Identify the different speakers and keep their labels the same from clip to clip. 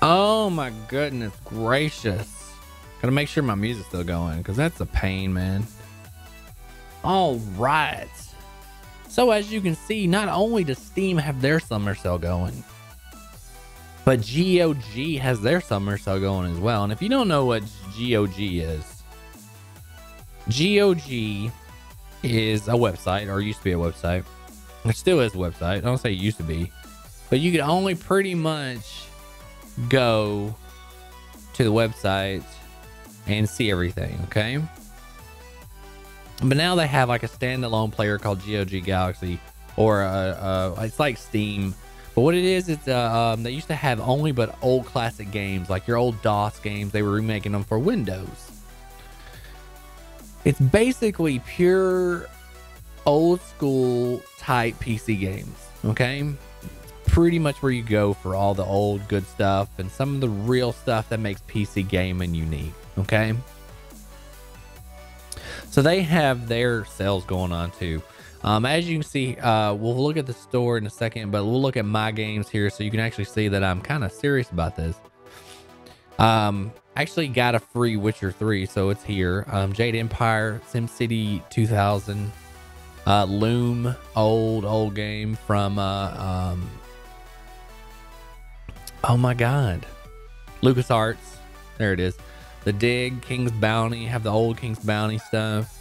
Speaker 1: Oh my goodness gracious. Gotta make sure my music's still going because that's a pain, man. All right. So as you can see, not only does Steam have their summer sale going, but GOG has their summer sale going as well. And if you don't know what GOG is, GOG is a website, or used to be a website. It still is a website. I don't say it used to be, but you can only pretty much go to the website and see everything. Okay. But now they have like a standalone player called GOG Galaxy, or uh, uh, it's like Steam. But what it is, it's uh, um, they used to have only but old classic games, like your old DOS games. They were remaking them for Windows. It's basically pure old school type PC games. Okay, pretty much where you go for all the old good stuff and some of the real stuff that makes PC gaming unique. Okay. So they have their sales going on too. Um, as you can see, uh, we'll look at the store in a second, but we'll look at my games here so you can actually see that I'm kind of serious about this. Um, actually got a free Witcher 3, so it's here. Um, Jade Empire, SimCity 2000, uh, Loom, old, old game from, uh, um, oh my God, LucasArts. There it is. The Dig, King's Bounty, have the old King's Bounty stuff.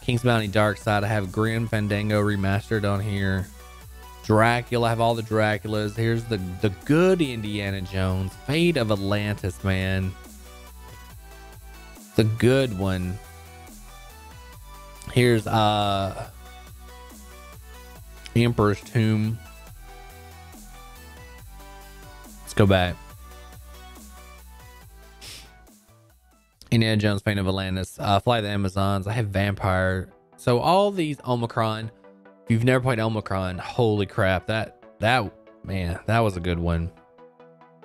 Speaker 1: King's Bounty Dark Side, I have Grim Fandango remastered on here. Dracula, I have all the Draculas. Here's the the good Indiana Jones, Fate of Atlantis, man. The good one. Here's uh Emperor's Tomb. Go back. Indiana Jones, Fate of Atlantis, uh, Fly the Amazons. I have Vampire. So all these Omikron. If you've never played Omikron, holy crap, that that man, that was a good one.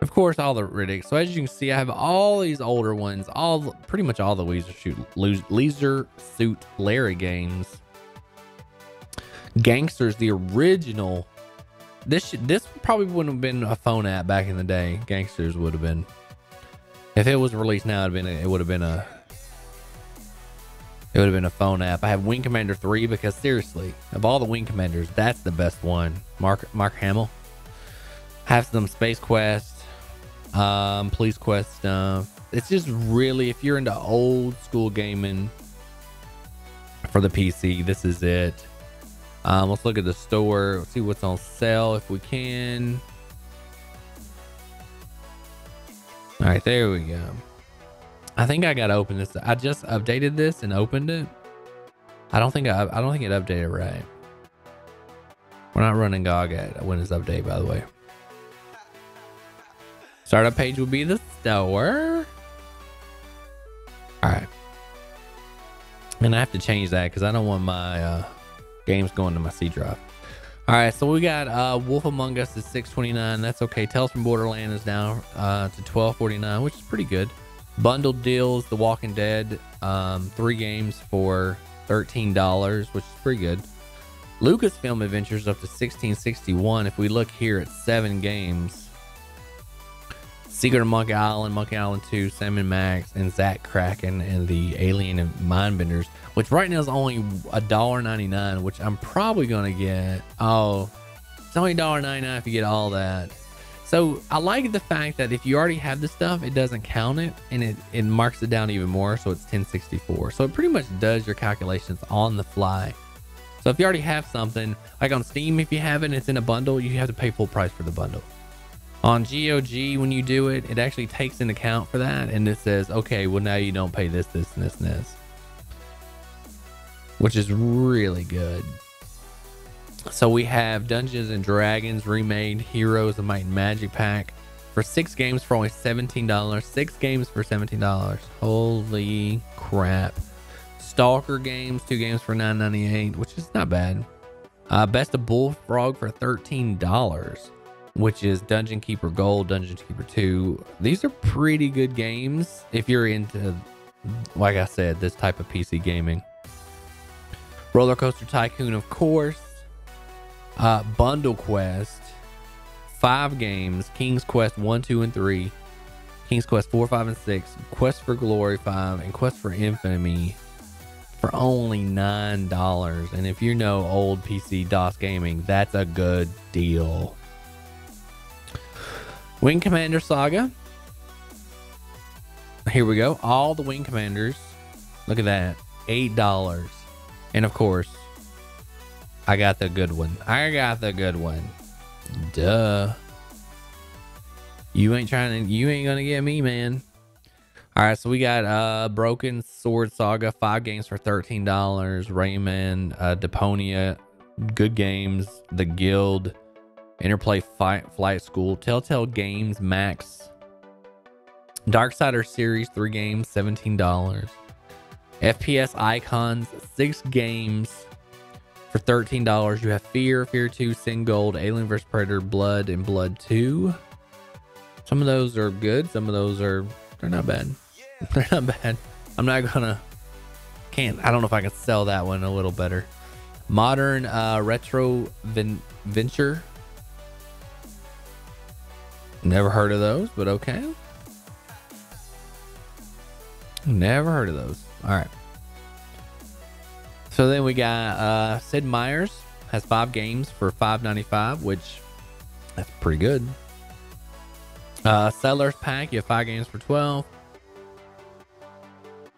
Speaker 1: Of course, all the Riddick. So as you can see, I have all these older ones, all pretty much all the Leisure Suit, Leisure Suit Larry games. Gangsters, the original. This this probably wouldn't have been a phone app back in the day. Gangsters would have been. If it was released now, it'd been it would have been a it would have been a phone app. I have Wing Commander 3 because seriously, of all the Wing Commanders, that's the best one. Mark Mark Hamill. Have some Space Quest, um, Police Quest stuff. It's just really if you're into old school gaming for the PC, this is it. Um, let's look at the store, let's see what's on sale if we can. All right, there we go. I think I gotta open this. I just updated this and opened it. I don't think I, I don't think it updated right. We're not running GOG at when update, by the way. Startup page will be the store. All right. And I have to change that because I don't want my uh, games going to my C drive. All right, so we got uh, Wolf Among Us is 629. That's okay. Tales from Borderland is now uh, to 1249, which is pretty good. Bundled deals, The Walking Dead, um, three games for $13, which is pretty good. Lucasfilm Adventures up to 1661. If we look here at seven games, Secret of Monkey Island, Monkey Island 2, Sam and Max, and Zak Kraken, and the Alien and Mindbenders which right now is only a dollar ninety nine, which I'm probably gonna get. Oh, it's only dollar ninety nine if you get all that. So I like the fact that if you already have the stuff, it doesn't count it and it, it marks it down even more. So it's 1064. So it pretty much does your calculations on the fly. So if you already have something, like on Steam, if you have it it's in a bundle, you have to pay full price for the bundle. On GOG, when you do it, it actually takes into account for that and it says, okay, well now you don't pay this, this, and this, and this which is really good. So we have Dungeons and Dragons remade Heroes of Might and Magic pack for six games for only $17. Six games for $17. Holy crap. Stalker games, two games for $9.98, which is not bad. Uh, Best of Bullfrog for $13, which is Dungeon Keeper Gold, Dungeon Keeper 2. These are pretty good games if you're into, like I said, this type of PC gaming. Roller Coaster Tycoon, of course. Uh, Bundle Quest, five games King's Quest 1, 2, and 3, King's Quest 4, 5, and 6, Quest for Glory 5, and Quest for Infamy for only $9. And if you know old PC DOS gaming, that's a good deal. Wing Commander Saga. Here we go. All the Wing Commanders. Look at that. $8. And of course, I got the good one. I got the good one. Duh. You ain't trying to, you ain't gonna get me, man. All right, so we got uh Broken Sword Saga, five games for $13. Rayman, uh, Deponia, Good Games, The Guild, Interplay Fight, Flight School, Telltale Games, Max, Darksider Series, three games, $17. FPS Icons, six games for $13. You have Fear, Fear 2, Sin Gold, Alien vs. Predator, Blood, and Blood 2. Some of those are good. Some of those are, they're not bad. They're not bad. I'm not gonna, can't, I don't know if I can sell that one a little better. Modern uh, Retro Vin- Venture. Never heard of those, but okay. Never heard of those. All right. So then we got uh, Sid Meier's has five games for 5.95, which that's pretty good. Uh, Settlers Pack, you have five games for 12.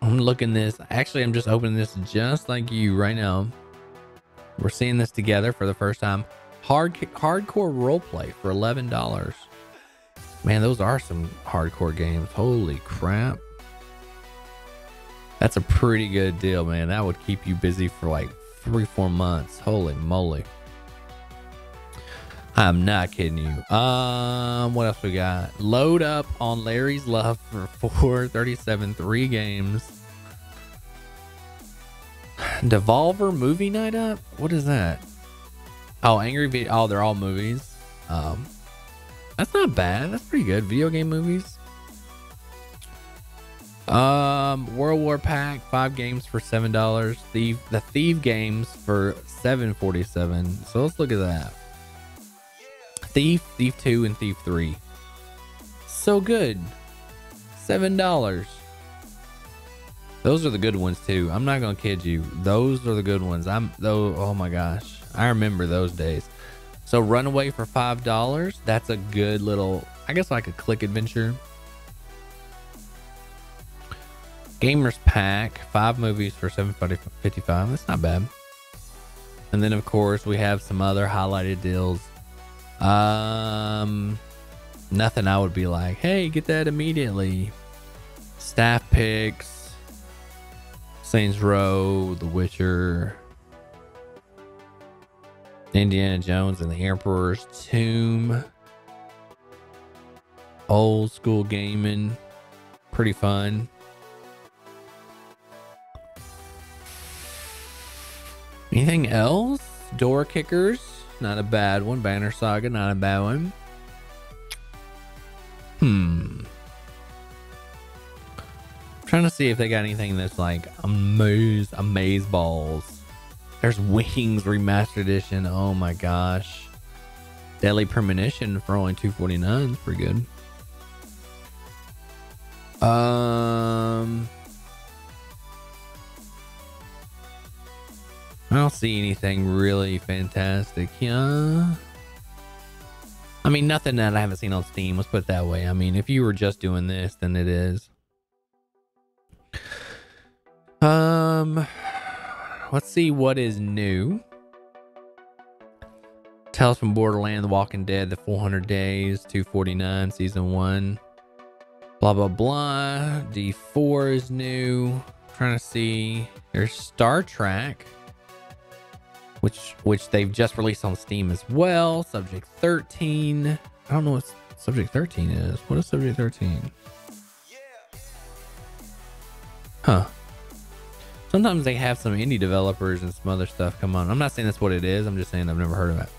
Speaker 1: I'm looking this. Actually, I'm just opening this just like you right now. We're seeing this together for the first time. Hard hardcore roleplay for eleven dollars. Man, those are some hardcore games. Holy crap! That's a pretty good deal, man. That would keep you busy for like three, four months. Holy moly! I'm not kidding you. Um, what else we got? Load up on Larry's Love for 437, three games. Devolver movie night up? What is that? Oh, Angry Video. Oh, they're all movies. Um, that's not bad. That's pretty good. Video game movies. Um, World War Pack, five games for seven dollars. Thief, the Thief games for seven forty-seven. So let's look at that. Thief, Thief 2, and Thief 3. So good. $7. Those are the good ones too. I'm not gonna kid you. Those are the good ones. I'm though oh my gosh. I remember those days. So Runaway for five dollars. That's a good little I guess like a click adventure. Gamers Pack, five movies for 755. That's not bad. And then of course we have some other highlighted deals um, nothing I would be like, hey, get that immediately. Staff picks, Saints Row, The Witcher, Indiana Jones and the Emperor's Tomb. Old school gaming, pretty fun. Anything else? Door kickers. Not a bad one. Banner Saga, not a bad one. Hmm. Trying to see if they got anything that's like amaze, amaze balls. There's Wings Remastered Edition. Oh my gosh. Deadly Premonition for only 249 is pretty good. Um. I don't see anything really fantastic. Yeah. I mean, nothing that I haven't seen on Steam. Let's put it that way. I mean, if you were just doing this, then it is. Um, let's see what is new. Tales from Borderland, The Walking Dead, The 400 Days, 249, Season 1. Blah, blah, blah. D4 is new. trying to see. There's Star Trek which which they've just released on Steam as well. Subject 13. I don't know what Subject 13 is. What is Subject 13? Huh. Sometimes they have some indie developers and some other stuff come on. I'm not saying that's what it is. I'm just saying I've never heard of it.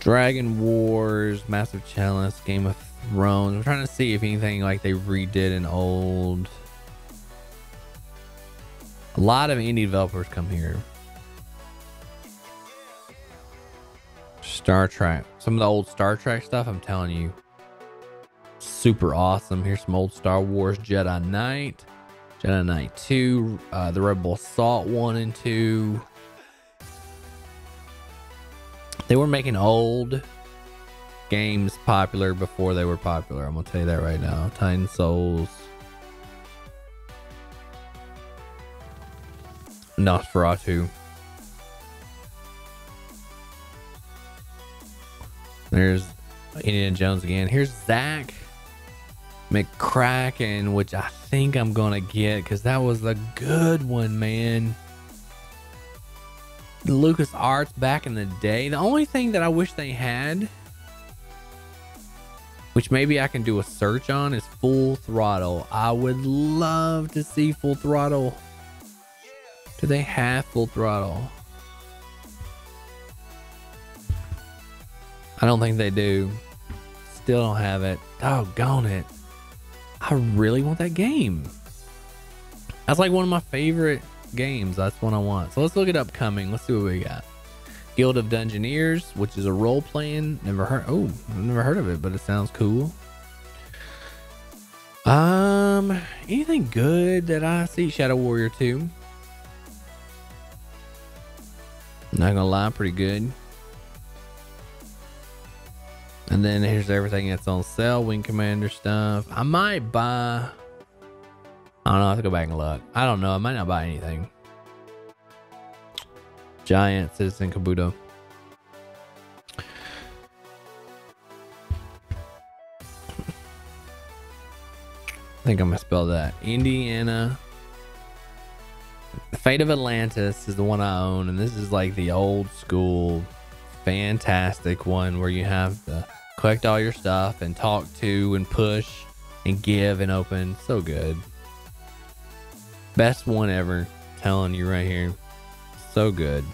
Speaker 1: Dragon Wars, Massive Challenge, Game of Thrones. I'm trying to see if anything like they redid an old. A lot of indie developers come here. Star Trek. Some of the old Star Trek stuff, I'm telling you super awesome. Here's some old Star Wars Jedi Knight, Jedi Knight 2, uh, the Rebel Assault 1 and 2. They were making old games popular before they were popular. I'm gonna tell you that right now. Titan Souls. Nosferatu. There's Indiana Jones again. Here's Zak McKracken, which I think I'm gonna get because that was a good one, man. Lucas Arts back in the day. The only thing that I wish they had, which maybe I can do a search on, is Full Throttle. I would love to see Full Throttle. Do they have Full Throttle? I don't think they do. Still don't have it. Doggone it. I really want that game. That's like one of my favorite games. That's one I want. So let's look at upcoming. Let's see what we got. Guild of Dungeoneers, which is a role playing. Never heard. Oh, I've never heard of it, but it sounds cool. Um, anything good that I see? Shadow Warrior 2. Not gonna lie, pretty good. And then here's everything that's on sale. Wing Commander stuff. I might buy. I don't know. I have to go back and look. I don't know. I might not buy anything. Giant Citizen Kabuto. I think I'm gonna spell that. Indiana. The Fate of Atlantis is the one I own, and this is like the old school, fantastic one where you have to collect all your stuff and talk to and push and give and open. So good. Best one ever. Telling you right here. So good.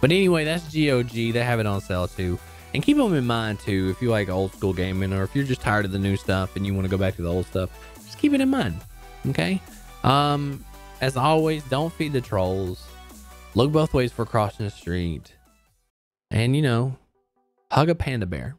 Speaker 1: But anyway, that's GOG. They have it on sale too. And keep them in mind too if you like old school gaming or if you're just tired of the new stuff and you want to go back to the old stuff. Just keep it in mind. Okay? Um as always, don't feed the trolls. Look both ways for crossing the street. And you know, hug a panda bear.